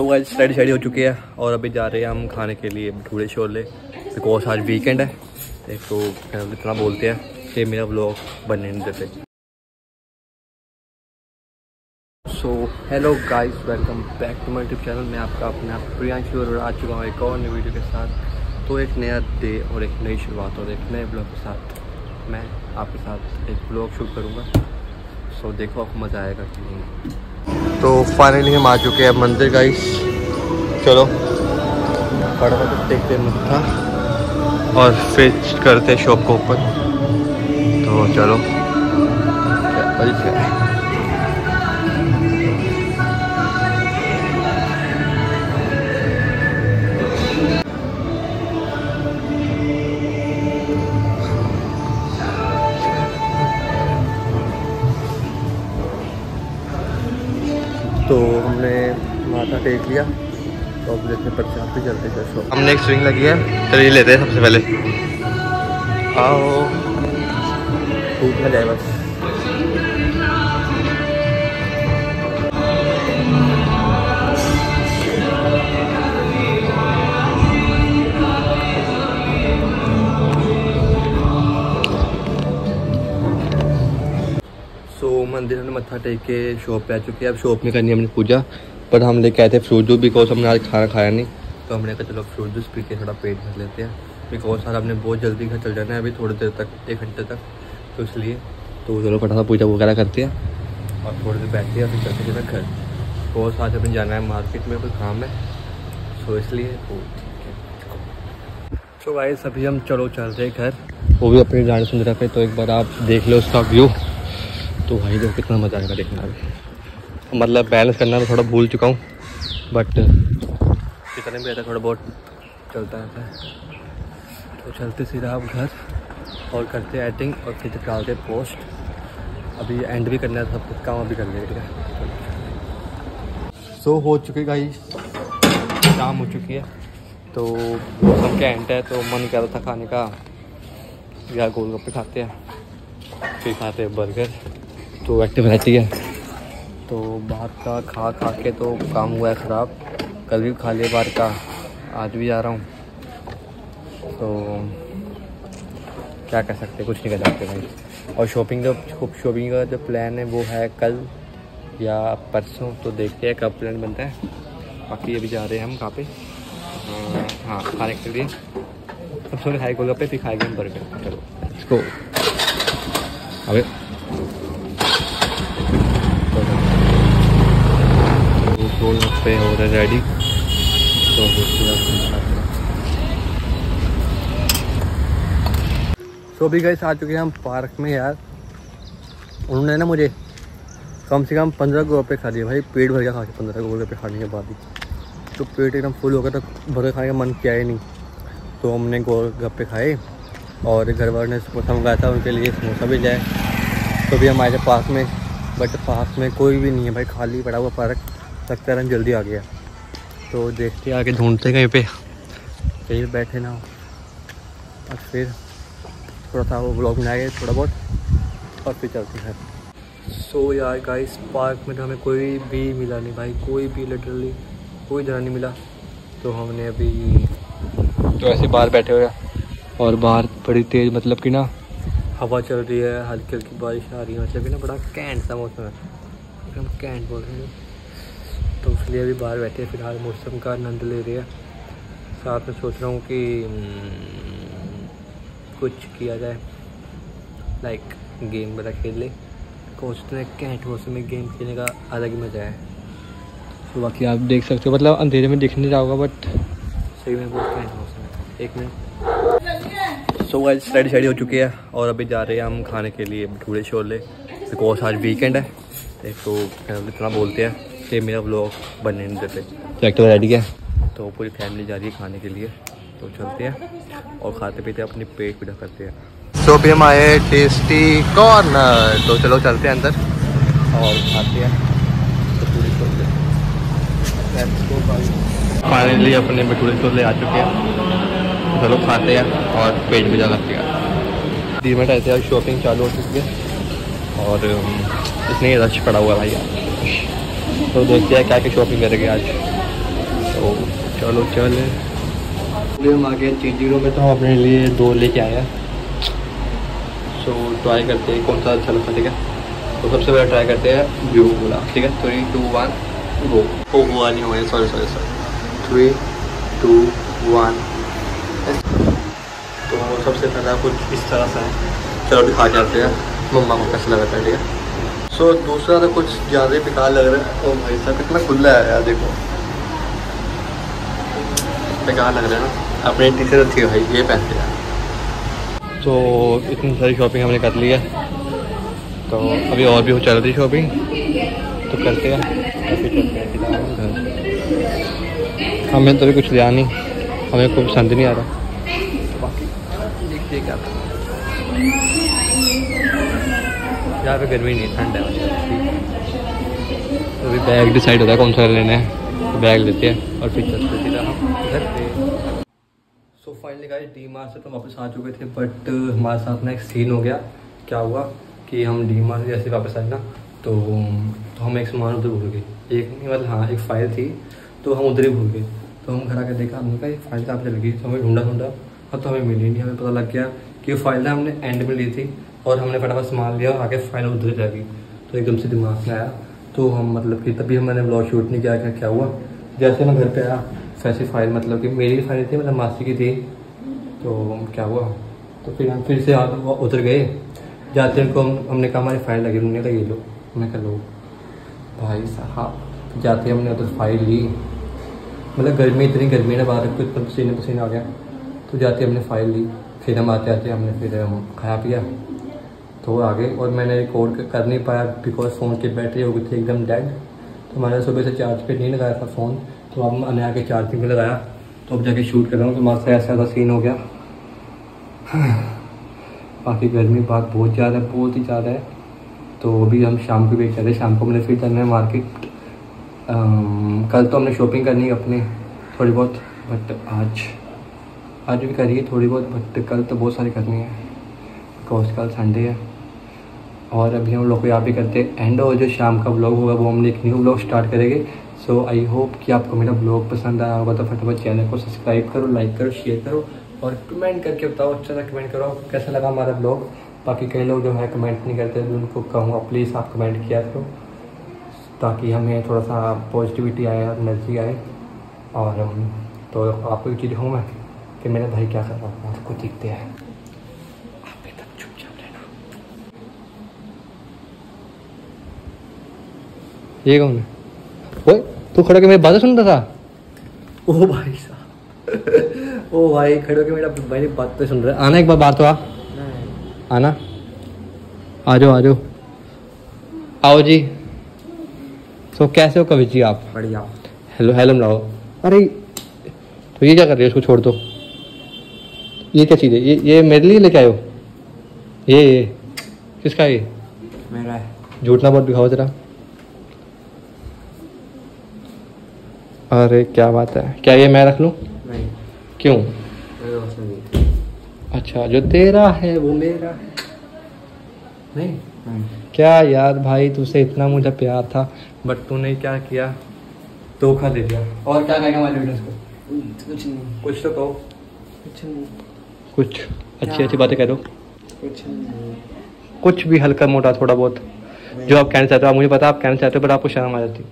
सो guys ready शेडी हो चुकी है और अभी जा रहे हैं हम खाने के लिए भटूरे छोले बिकॉज़ आज वीकेंड है। एक तो इतना बोलते हैं कि मेरा ब्लॉग बनने नहीं देते। So hello guys welcome back to my YouTube channel मैं आपका अपना प्रियांशु और आ चुका हूँ एक और नई वीडियो के साथ। तो एक नया डे और एक नई शुरुआत और एक नए ब्लॉग के साथ मैं आपके साथ एक ब्लॉग शूट करूँगा। सो देखो आपको मज़ा आएगा कि नहीं। तो फाइनली हम आ चुके हैं मंदिर का इस चलो. फटाफट देखते हैं मत्था और फिर करते शॉप को ओपन तो चलो. क्या तो हमने माथा टेक लिया तो अब देखते प्रचार भी चलते जैसे हमने एक स्विंग लगी है चलिए लेते हैं सबसे पहले। आओ। टूट ना जाए बस। मत्था टेक के शॉप पे आ चुके हैं। अब शॉप में करनी है हमने पूजा पर हम लेके आए थे फ्रूट जूस बिकॉज़ हमने आज खाना खाया नहीं। तो हमने कहा चलो फ्रूट जूस पी के थोड़ा पेट भर लेते हैं। बिकॉज़ सर हमने बहुत जल्दी घर चल जाना है अभी थोड़ी देर तक, एक घंटे तक। तो इसलिए तो चलो फटाफट पूजा वगैरह करते हैं। और थोड़ी देर बैठते हैं, फिर चलते चलते घर। बिकॉज़ आज हमें जाना है मार्केट में, कोई काम है। सो इसलिए तो है। गाइस अभी हम चलो चल रहे घर। वो भी अपनी गाड़ी सुन रहे तो एक बार आप देख लो उसका व्यू तो भाई देखो कितना मज़ा आएगा देखना अभी मतलब बैलेंस करना मैं थोड़ा भूल चुका हूँ बट कितने भी रहता थोड़ा बहुत चलता रहता है। तो चलते सीधा आप घर और करते एडिटिंग और फिर डालते पोस्ट अभी एंड भी करना है, सब कुछ काम अभी कर लेंगे, ठीक है? सो हो चुकी भाई शाम हो चुकी है। तो मौसम का एंड है तो मन कर रहा था खाने का। या गोलगप्पे खाते हैं। फिर खाते हैं बर्गर तो एक्टिव रहती है। तो बाहर का खा खा के तो काम हुआ है ख़राब। कल भी खा लिया बाहर का। आज भी जा रहा हूँ। तो क्या कर सकते कुछ नहीं कर सकते भाई। और शॉपिंग का शॉपिंग का जो प्लान है वो है कल या परसों। तो देखते हैं कब प्लान बनता है। बाकी अभी जा रहे हैं हम कहाँ पे? हाँ खाने के लिए। सब सोने खाए गोलगप्पे फिर खाएँगे हम बर्गर चलो। इसको अबे। गोलगप्पे हो रहे रेडी। तो तो भी गए आ चुके हैं हम पार्क में यार। उन्होंने ना मुझे कम से कम पंद्रह गोलगप्पे खा दिए भाई। पेट भर गया खा के पंद्रह गोलगप्पे खाने के बाद ही। तो पेट एकदम फुल हो गया था। भर खाने का मन किया ही नहीं। तो हमने गोलगप्पे खाए और घर वाले ने समोसा मंगाया था। उनके लिए समोसा भी जाए। तो भी हम आए थे पार्क में, बट पार्क में कोई भी नहीं है भाई। खाली पड़ा हुआ पार्क। लगता है जल्दी आ गया। तो देखते आगे ढूंढते कहीं पे। कहीं बैठे ना। और फिर थोड़ा सा वो ब्लॉग बनाएँगे थोड़ा बहुत। और फिर चलते हैं सो यार गाइस पार्क में तो हमें कोई भी मिला नहीं भाई। कोई भी लिटरली कोई जगह नहीं मिला। तो हमने अभी तो ऐसे बाहर बैठे हुए और बाहर बड़ी तेज़ मतलब कि ना हवा चल रही है हल्की हल्की बारिश आ रही है। मतलब कि ना बड़ा कैंट सा मौसम है। कैंट बोल रहे हैं। तो इसलिए अभी बाहर बैठे हैं फ़िलहाल मौसम का आनंद ले रहे हैं। साथ में सोच रहा हूँ कि कुछ किया जाए। लाइक गेम वगैरह खेल ले। कोचते हैं कैंट मौसम में गेम खेलने का अलग ही मज़ा है। तो बाकी आप देख सकते हो मतलब अंधेरे में दिख नहीं रहा होगा बट सही में बहुत कैंट मौसम है। एक मिनट सो गाइस रेडी शेडी हो चुकी है और अभी जा रहे हैं हम खाने के लिए भटूरे छोले। बिकॉज़ आज वीकेंड है एक तो इतना बोलते हैं। कि मेरा ब्लॉग बनने नहीं देते। तो एक्टिव रेडी है तो पूरी फैमिली जा रही है खाने के लिए। तो चलते हैं और खाते पीते अपने पेट पीटा करते हैं। सो भी हम आए टेस्टी कॉर्नर तो चलो चलते हैं अंदर। और खाते हैं। तो पूरी फाइनली अपने भटूरे छोले आ चुके हैं। चलो खाते हैं और पेट भी हैं डी मिनट ऐसे शॉपिंग चालू हो चुकी है। और इतने रश पड़ा हुआ भाई यार तो देखते हैं क्या क्या शॉपिंग करेंगे आज। तो चलो चले। हम आ गए चेंजिंग रूम में तो हम अपने लिए दो लेके आए हैं। सो ट्राई करते हैं कौन सा अच्छा लगता है ठीक है? तो सबसे पहले ट्राई करते हैं व्यू बोला ठीक है? थ्री टू वन गो ओ हुआ नहीं हुआ sorry sorry sorry three two one तो सबसे पहला कुछ इस तरह से है। चलो दिखा जाते हैं। मम्मा को कैसा लगा था ठीक है? सो so, दूसरा तो कुछ ज़्यादा ही बेकार लग रहा है। ओ भाई साहब कितना खुला है यार देखो। बेकार लग रहा है ना। अपने टी शर्ट थी भाई ये पहनते हैं। तो इतनी सारी शॉपिंग हमने कर ली है। तो अभी और भी हो चल रही शॉपिंग तो करते हैं। हमें तो भी कुछ लिया नहीं। हमें कोई पसंद नहीं आ रहा। बाकी देखते क्या यहाँ पे गर्मी नहीं, ठंड है। तो अभी बैग डिसाइड होता है कौन सा लेना है। बैग लेते हैं और फिर चलते सीधा हम घर पे। So finally guys D mart से तो वापस आ चुके थे बट हमारे साथ ना एक सीन हो गया। क्या हुआ कि हम डी मार्ट जैसे वापस आए ना तो तो हम एक सामान उधर भूल गए। एक नहीं मतलब हाँ एक फ़ाइल थी तो हम उधर ही भूल गए। तो हम घर आकर देखा, हमने कहा फ़ाइल तो पे चल गई? तो हमें ढूंढा ढूंढा अब तो हमें मिली नहीं। हमें पता लग गया कि फ़ाइल ना हमने एंड में ली थी। और हमने फटाफट सामान लिया, आगे फ़ाइल उधर जा गई तो एकदम से दिमाग में आया। तो हम मतलब कि तभी मैंने ब्लॉग शूट नहीं किया, क्या क्या हुआ? जैसे मैं घर पे आया, वैसे फ़ाइल मतलब कि मेरी फ़ाइल थी मतलब मासी की थी। तो क्या हुआ? तो फिर हम फिर से उधर गए। जाते को हम हमने कहा, हमारी फ़ाइल लगी उन्होंने कहा ये लो मैं कहा, लो, भाई साहब। जाते हमने उधर फ़ाइल ली। मतलब गर्मी, इतनी गर्मी ना बाहर को इतना पसीने पसीने आ गया तो जाते हमने फ़ाइल ली। फिर हम आते आते हमने फिर खाया पिया तो वो आ गए और मैंने रिकॉर्ड कर नहीं पाया बिकॉज़ फ़ोन की बैटरी हो गई थी एकदम डेड तो मैंने सुबह से चार्ज पे नहीं लगाया था फ़ोन तो अब मैंने आके चार्जिंग पे लगाया. तो अब जाके शूट कर रहा हूँ तो मासा ऐसा ऐसा सीन हो गया. बाकी गर्मी बात बहुत ज़्यादा है, बहुत ही ज़्यादा है. तो अभी हम शाम को वेट कर रहे शाम को मैंने फिर जाना है मार्केट कल तो हमने शॉपिंग करनी है अपने, थोड़ी बहुत बट आज आज भी करिए थोड़ी बहुत बट कल तो बहुत सारी करनी है. बिकॉज़ कल संडे है। और अभी हम लोग को यहाँ पे करते हैं एंड और जो शाम का ब्लॉग होगा वो हम एक न्यू ब्लॉग स्टार्ट करेंगे। सो आई होप कि आपको मेरा ब्लॉग पसंद आया होगा तो फटाफट चैनल को सब्सक्राइब करो लाइक करो शेयर करो और कमेंट करके बताओ अच्छा सा कमेंट करो कैसा लगा हमारा ब्लॉग बाकी कई लोग जो है कमेंट नहीं करते तो उनको कहूँगा प्लीज़ आप कमेंट किया करो ताकि हमें थोड़ा सा पॉजिटिविटी आए एनर्जी आए और तो आपको एक चीज़ हूँ मैं कि मेरा भाई क्या कर रहा है आपको दिखते हैं आप एकदम चुपचाप रहना ये कौन है? ओए तू खड़े के मेरी बातें सुनता था? ओ भाई साहब। ओ भाई खड़े के मेरा भाई बात तो सुन रहा है। आना एक बार बात तो आ। आना। आ जाओ आ जाओ आओ जी। तो कैसे हो कवि जी आप? बढ़िया। हेलो हेलो मिलाओ अरे तो ये क्या कर रहे हो इसको छोड़ दो। ये क्या चीज़ है? ये ये मेरे लिए लेके आयो? ये ये। किसका ये? मेरा है। झूठ ना बहुत दिखाओ जरा। अरे क्या बात है। क्या ये मैं रख लूँ? क्यों? अच्छा जो तेरा है वो मेरा है। नहीं। नहीं। क्या यार भाई तुझसे इतना मुझे प्यार था बट तूने क्या किया? धोखा दे दिया। और क्या कहेगा हमारे वीडियोस को? कुछ नहीं। कुछ तो कहो। कुछ नहीं। कुछ। अच्छी अच्छी बातें करो कुछ नहीं। कुछ भी हल्का मोटा थोड़ा बहुत। जो आप कहना चाहते हो आप मुझे पता आप कहना चाहते हो बट आपको शर्म आ जाती।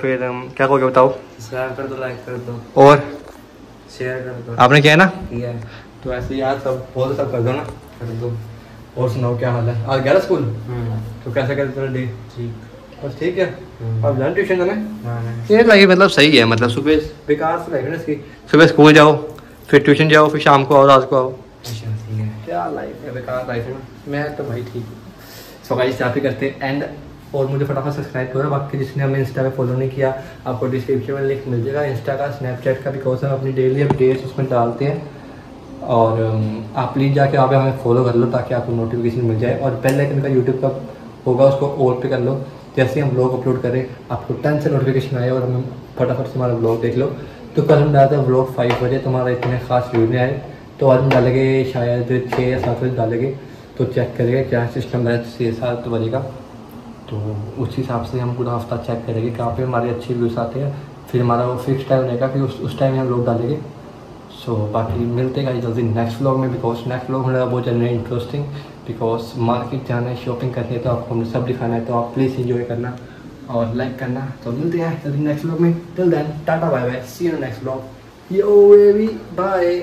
फिर क्या कहोगे बताओ? सब्सक्राइब कर दो लाइक कर दो। और? शेयर कर दो। आपने किया है ना? किया तो ऐसे यार सब बहुत सब कर दो ना। कर दो। और सुनाओ क्या हाल है? आज गया स्कूल? हम्म। तो कैसा कर तेरा डे ठीक। बस ठीक है। हम्म। अब जान ट्यूशन जाना हाँ, ये लाइफ मतलब सही है मतलब सुबह बेकार से लाइफ ना इसकी। सुबह स्कूल जाओ फिर ट्यूशन जाओ फिर शाम को आओ रात को आओ। अच्छा ठीक है। क्या लाइफ है? बेकार लाइफ है मैं तो भाई ठीक सो गाइस यहाँ पे करते हैं। एंड और मुझे फटाफट सब्सक्राइब करो। बाकी जिसने हमें इंस्टा पे फॉलो नहीं किया आपको डिस्क्रिप्शन में लिंक मिल जाएगा। इंस्टा का स्नैपचैट का बिकॉज़ हम अपनी डेली अपडेट्स उसमें डालते हैं। और um, आप प्लीज़ जाके वहाँ पे हमें फॉलो कर लो ताकि आपको नोटिफिकेशन मिल जाए। और बेल आइकन का यूट्यूब का होगा उसको ऑल पे कर लो। जैसे हम ब्लॉग अपलोड करें आपको टन से नोटिफिकेशन आए और हमें फटाफट से हमारा ब्लॉग देख लो। तो कल हम डालते हैं ब्लॉग फाइव बजे तो हमारा इतने खास व्यू नहीं आए। तो आज हम डालेंगे शायद छः या सात बजे डालेंगे। तो चेक करेंगे क्या सिस्टम है छः सात बजे का। तो उस हिसाब से हम पूरा हफ़्ता चेक करेंगे कहाँ पे हमारे अच्छे व्यूज़ आते हैं। फिर हमारा वो फिक्स टाइम रहेगा फिर उस उस टाइम हम लोग डालेंगे। सो so, बाकी मिलते हैं जल्दी नेक्स्ट व्लॉग में बिकॉज़ नेक्स्ट व्लॉग होने बहुत ज़्यादा इंटरेस्टिंग बिकॉज़ मार्केट जाना है शॉपिंग करनी है तो आपको हमने सब दिखाना है तो आप प्लीज़ इंजॉय करना और लाइक करना। तो मिलते हैं जल्दी नेक्स्ट व्लॉग में। Till then tata bye bye see you next vlog yo bye